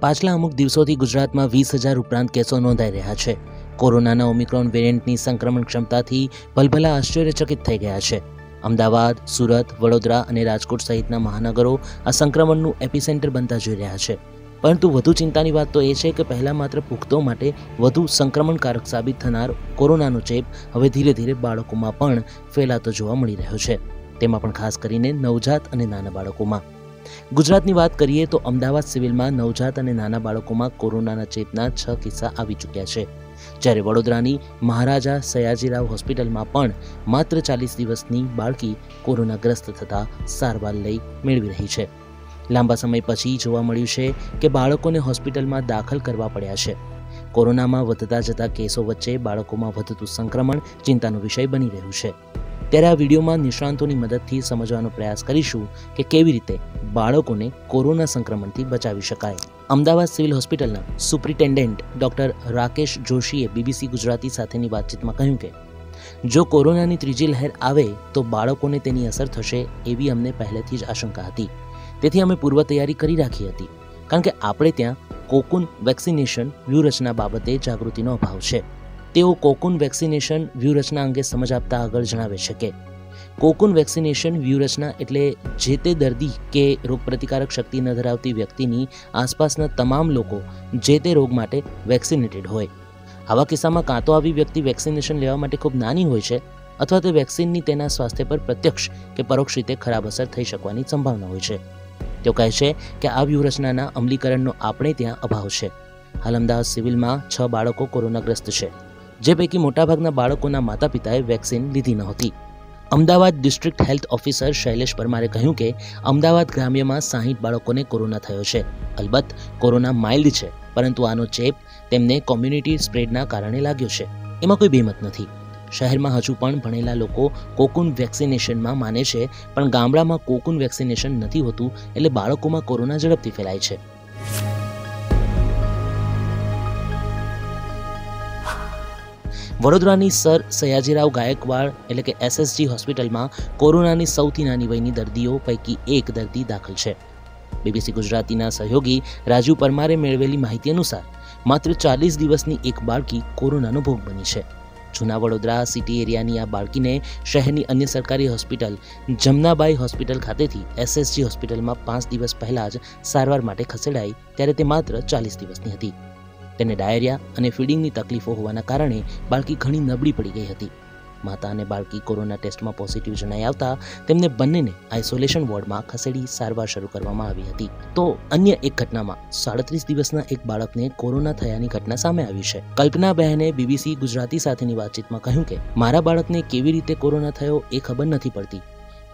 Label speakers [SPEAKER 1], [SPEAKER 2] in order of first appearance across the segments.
[SPEAKER 1] પાછલા અમુક દિવસોથી ગુજરાતમાં વીસ હજાર ઉપરાંત કેસો નોંધાઈ રહ્યા છે. કોરોનાના ઓમિક્રોન વેરિયન્ટની સંક્રમણ ક્ષમતાથી ભલભલા આશ્ચર્યચકિત થઈ ગયા છે. અમદાવાદ, સુરત, વડોદરા અને રાજકોટ સહિતના મહાનગરો આ સંક્રમણનું એપિસેન્ટર બનતા જોઈ રહ્યા છે. પરંતુ વધુ ચિંતાની વાત તો એ છે કે પહેલાં માત્ર પુખ્તો માટે વધુ સંક્રમણકારક સાબિત થનાર કોરોનાનો ચેપ હવે ધીરે ધીરે બાળકોમાં પણ ફેલાતો જોવા મળી રહ્યો છે. તેમાં પણ ખાસ કરીને નવજાત અને નાના બાળકોમાં. ગુજરાતની વાત કરીએ તો અમદાવાદ સિવિલમાં નવજાત અને નાના બાળકોમાં કોરોનાના ચેપના છ કિસ્સા આવી ચૂક્યા છે. જ્યારે વડોદરાની મહારાજા સયાજીરાવ હોસ્પિટલમાં પણ માત્ર ચાલીસ દિવસની બાળકી કોરોનાગ્રસ્ત થતાં સારવાર લઈ મેળવી રહી છે. લાંબા સમય પછી જોવા મળ્યું છે કે બાળકોને હોસ્પિટલમાં દાખલ કરવા પડ્યા છે. કોરોનામાં વધતા જતા કેસો વચ્ચે બાળકોમાં વધતું સંક્રમણ ચિંતાનો વિષય બની રહ્યું છે. ત્યારે આ વિડીયોમાં નિષ્ણાંતોની મદદથી સમજવાનો પ્રયાસ કરીશું કે કેવી રીતે બાળકોને કોરોના સંક્રમણથી બચાવી શકાય. અમદાવાદ સિવિલ હોસ્પિટલના સુપ્રિન્ટેન્ડન્ટ ડોક્ટર રાકેશ જોશીએ બીબીસી ગુજરાતી સાથેની વાતચીતમાં કહ્યું કે, જો કોરોનાની ત્રીજી લહેર આવે તો બાળકોને તેની અસર થશે એવી અમને પહેલેથી જ આશંકા હતી. તેથી અમે પૂર્વ તૈયારી કરી રાખી હતી, કારણ કે આપણે ત્યાં કોકુન વેક્સિનેશન વ્યૂહરચના બાબતે જાગૃતિનો અભાવ છે. તેઓ કોકુન વેક્સિનેશન વ્યૂહરચના અંગે સમજ આપતા આગળ જણાવે છે કે, કોકુન વેક્સિનેશન વ્યૂહરચના એટલે જે તે દર્દી કે રોગપ્રતિકારક શક્તિ ન ધરાવતી વ્યક્તિની આસપાસના તમામ લોકો જે તે રોગ માટે વેક્સિનેટેડ હોય. આવા કિસ્સામાં કાં તો આવી વ્યક્તિ વેક્સિનેશન લેવા માટે ખૂબ નાની હોય છે અથવા તો વેક્સિનની તેના સ્વાસ્થ્ય પર પ્રત્યક્ષ કે પરોક્ષ રીતે ખરાબ અસર થઈ શકવાની સંભાવના હોય છે. તેઓ કહે છે કે આ વ્યૂહરચનાના અમલીકરણનો આપણે ત્યાં અભાવ છે. હાલ અમદાવાદ સિવિલમાં છ બાળકો કોરોનાગ્રસ્ત છે. જે પૈકી મોટાભાગના બાળકોના માતા પિતાએ વેક્સિન લીધી નહોતી Ahmedabad district health officer Shailesh પરમારે કહ્યું કે, અમદાવાદ ગ્રામ્યમાં સાહીઠ બાળકોને કોરોના થયો છે. અલબત્ત, કોરોના માઇલ્ડ છે, પરંતુ આનો ચેપ તેમને કોમ્યુનિટી સ્પ્રેડના કારણે લાગ્યો છે. એમાં કોઈ બેમત નથી. શહેરમાં હજુ પણ ભણેલા લોકો કોકુન વેક્સિનેશનમાં માને છે, પણ ગામડામાં કોકુન વેક્સિનેશન નથી હોતું એટલે બાળકોમાં કોરોના ઝડપથી ફેલાય છે. વડોદરાની સર સયાજીરાવ ગાયકવાડ એટલે કે એસએસજી હોસ્પિટલમાં કોરોનાની સૌથી નાની વયની દર્દીઓ પૈકી એક દર્દી દાખલ છે. બીબીસી ગુજરાતીના સહયોગી રાજુ પરમારે મેળવેલી માહિતી અનુસાર, માત્ર ચાલીસ દિવસની એક બાળકી કોરોનાનો ભોગ બની છે. જૂના વડોદરા સિટી એરિયાની આ બાળકીને શહેરની અન્ય સરકારી હોસ્પિટલ જમનાબાઈ હોસ્પિટલ ખાતેથી એસએસજી હોસ્પિટલમાં પાંચ દિવસ પહેલાં જ સારવાર માટે ખસેડાઈ, ત્યારે તે માત્ર ચાલીસ દિવસની હતી. તેને ડાયરિયા અને ફીડિંગની તકલીફો હોવાના કારણે બાળકી ઘણી નબળી પડી ગઈ હતી. માતા અને બાળકી કોરોના ટેસ્ટમાં પોઝિટિવ જણાઈ આવતા તેમને બંનેને આઇસોલેશન વોર્ડમાં ખસેડી સારવાર શરૂ કરવામાં આવી હતી. તો અન્ય એક ઘટનામાં સાડત્રીસ દિવસના એક બાળકને કોરોના થયાની ઘટના સામે આવી છે. કલ્પના બહેને બીબીસી ગુજરાતી સાથેની વાતચીતમાં કહ્યું કે, મારા બાળકને કેવી રીતે કોરોના થયો એ ખબર નથી પડતી.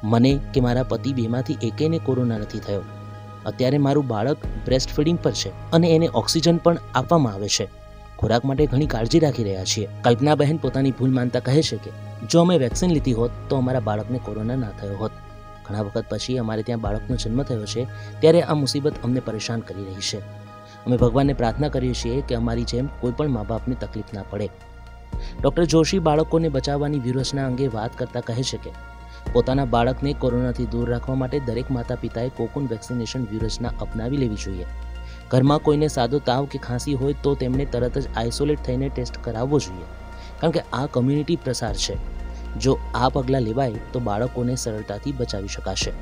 [SPEAKER 1] મને કે મારા પતિ બેમાંથી એકેને કોરોના નથી થયો. અત્યારે મારું બાળક બ્રેસ્ટ ફીડિંગ પર છે અને એને ઓક્સિજન પણ આપવામાં આવે છે. ખોરાક માટે ઘણી કાળજી રાખી રહ્યા છીએ. કલ્પના બહેન પોતાની ભૂલ માનતા કહે છે કે, જો અમે વેક્સિન લીધી હોત તો અમારા બાળકને કોરોના ના થયો હોત. ઘણા વખત પછી અમારે ત્યાં બાળકનો જન્મ થયો છે ત્યારે આ મુસીબત અમને પરેશાન કરી રહી છે. અમે ભગવાનને પ્રાર્થના કરીએ છીએ કે અમારી જેમ કોઈ પણ મા બાપને તકલીફ ના પડે. ડૉક્ટર જોશી બાળકોને બચાવવાની વ્યૂહરચના અંગે વાત કરતા કહે છે કે પોતાના બાળકને કોરોનાથી દૂર રાખવા માટે દરેક માતા પિતાએ કોકુન વેક્સિનેશન વ્યૂહરચના અપનાવી લેવી જોઈએ. ઘરમાં કોઈને સાદો તાવ કે ખાંસી હોય તો તેમણે તરત જ આઇસોલેટ થઈને ટેસ્ટ કરાવવો જોઈએ. કારણ કે આ કમ્યુનિટી પ્રસાર છે. જો આ પગલાં લેવાય તો બાળકોને સરળતાથી બચાવી શકાશે.